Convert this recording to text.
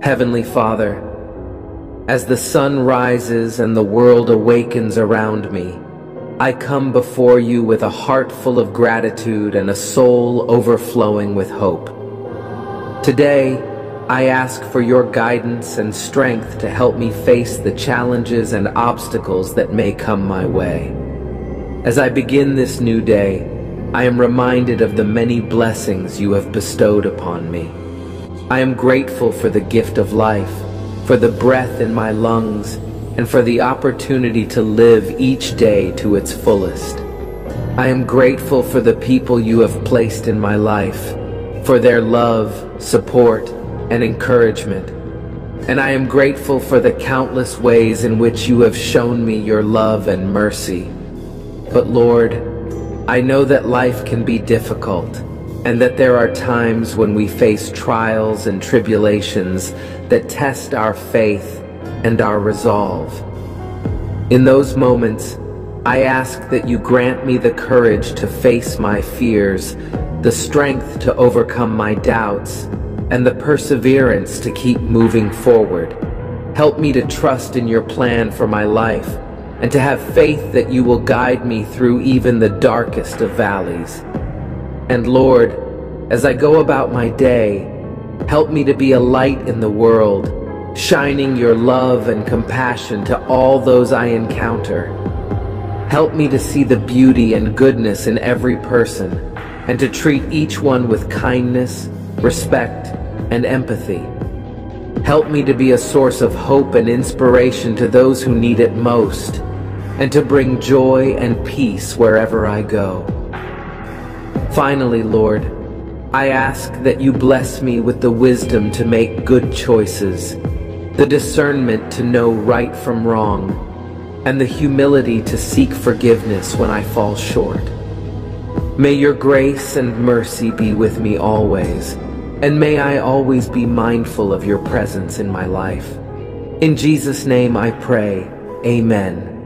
Heavenly Father, as the sun rises and the world awakens around me, I come before you with a heart full of gratitude and a soul overflowing with hope. Today, I ask for your guidance and strength to help me face the challenges and obstacles that may come my way. As I begin this new day, I am reminded of the many blessings you have bestowed upon me. I am grateful for the gift of life, for the breath in my lungs, and for the opportunity to live each day to its fullest. I am grateful for the people you have placed in my life, for their love, support, and encouragement. And I am grateful for the countless ways in which you have shown me your love and mercy. But Lord, I know that life can be difficult and that there are times when we face trials and tribulations that test our faith and our resolve. In those moments, I ask that you grant me the courage to face my fears, the strength to overcome my doubts, and the perseverance to keep moving forward. Help me to trust in your plan for my life and to have faith that you will guide me through even the darkest of valleys. And Lord, as I go about my day, help me to be a light in the world, shining your love and compassion to all those I encounter. Help me to see the beauty and goodness in every person and to treat each one with kindness, respect, and empathy. Help me to be a source of hope and inspiration to those who need it most, and to bring joy and peace wherever I go. Finally, Lord, I ask that you bless me with the wisdom to make good choices, the discernment to know right from wrong, and the humility to seek forgiveness when I fall short. May your grace and mercy be with me always, and may I always be mindful of your presence in my life. In Jesus' name I pray, amen.